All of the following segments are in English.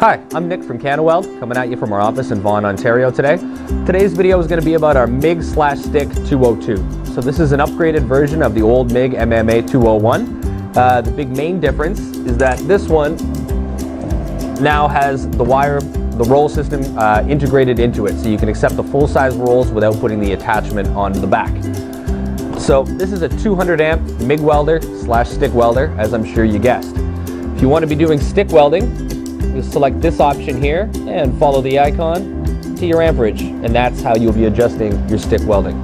Hi, I'm Nick from CanaWeld, coming at you from our office in Vaughan, Ontario today. Today's video is going to be about our MIG slash stick 202. So this is an upgraded version of the old MIG MMA 201. Uh, the big main difference is that this one now has the wire, the roll system uh, integrated into it, so you can accept the full size rolls without putting the attachment onto the back. So this is a 200 amp MIG welder slash stick welder, as I'm sure you guessed. If you want to be doing stick welding, you select this option here and follow the icon to your amperage and that's how you'll be adjusting your stick welding.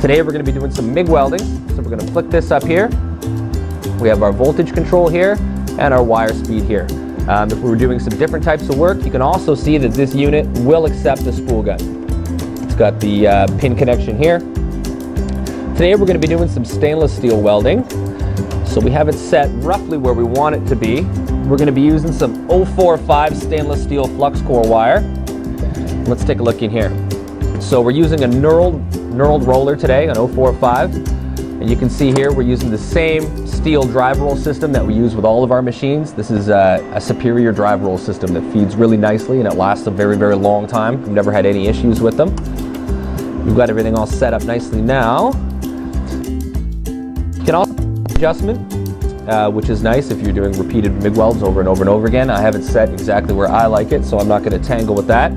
Today we're going to be doing some MIG welding so we're going to flick this up here. We have our voltage control here and our wire speed here. Um, if we were doing some different types of work you can also see that this unit will accept a spool gun. It's got the uh, pin connection here. Today we're going to be doing some stainless steel welding. So we have it set roughly where we want it to be. We're going to be using some 045 stainless steel flux core wire. Let's take a look in here. So we're using a knurled, knurled roller today, an 045. And you can see here we're using the same steel drive roll system that we use with all of our machines. This is a, a superior drive roll system that feeds really nicely and it lasts a very, very long time. We've never had any issues with them. We've got everything all set up nicely now. You can also adjustment uh, which is nice if you're doing repeated MIG welds over and over and over again. I have it set exactly where I like it, so I'm not going to tangle with that.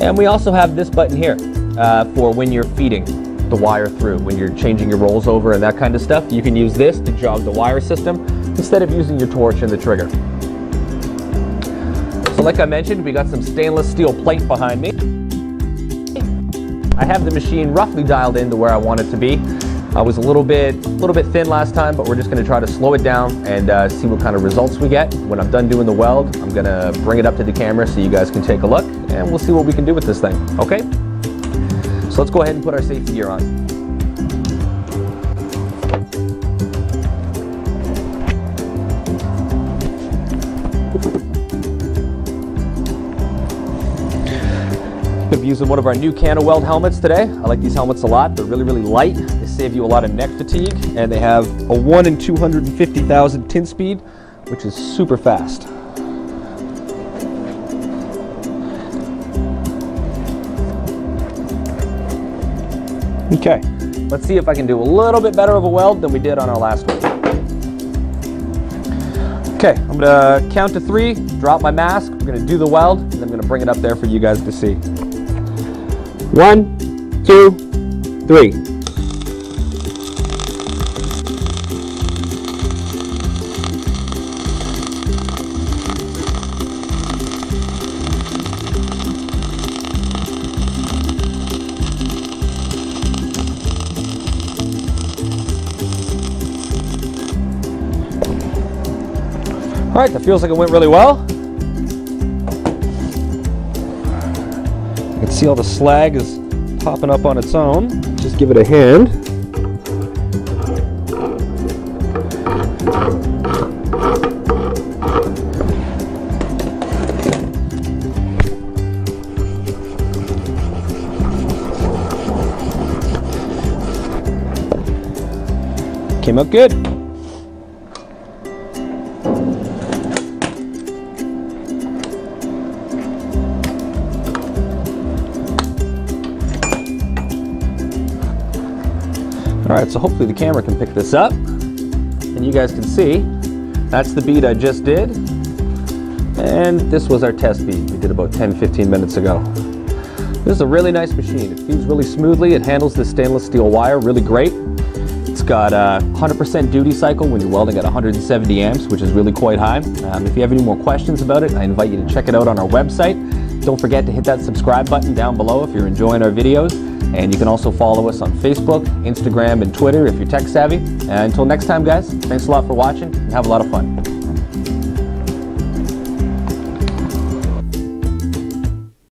And we also have this button here uh, for when you're feeding the wire through, when you're changing your rolls over and that kind of stuff. You can use this to jog the wire system instead of using your torch and the trigger. So like I mentioned, we got some stainless steel plate behind me. I have the machine roughly dialed in to where I want it to be. I was a little bit, a little bit thin last time, but we're just gonna try to slow it down and uh, see what kind of results we get. When I'm done doing the weld, I'm gonna bring it up to the camera so you guys can take a look and we'll see what we can do with this thing, okay? So let's go ahead and put our safety gear on. Using one of our new CanaWeld helmets today. I like these helmets a lot. They're really, really light. Save you a lot of neck fatigue, and they have a 1 in 250,000 tin speed, which is super fast. Okay, let's see if I can do a little bit better of a weld than we did on our last one. Okay, I'm gonna count to three, drop my mask, we're gonna do the weld, and I'm gonna bring it up there for you guys to see. One, two, three. All right, that feels like it went really well. You can see all the slag is popping up on its own. Just give it a hand. Came out good. All right, so hopefully the camera can pick this up and you guys can see that's the bead I just did. And this was our test bead we did about 10, 15 minutes ago. This is a really nice machine. It feeds really smoothly. It handles the stainless steel wire really great. It's got a 100% duty cycle when you're welding at 170 amps, which is really quite high. Um, if you have any more questions about it, I invite you to check it out on our website. Don't forget to hit that subscribe button down below if you're enjoying our videos. And you can also follow us on Facebook, Instagram, and Twitter if you're tech savvy. And until next time, guys, thanks a lot for watching and have a lot of fun.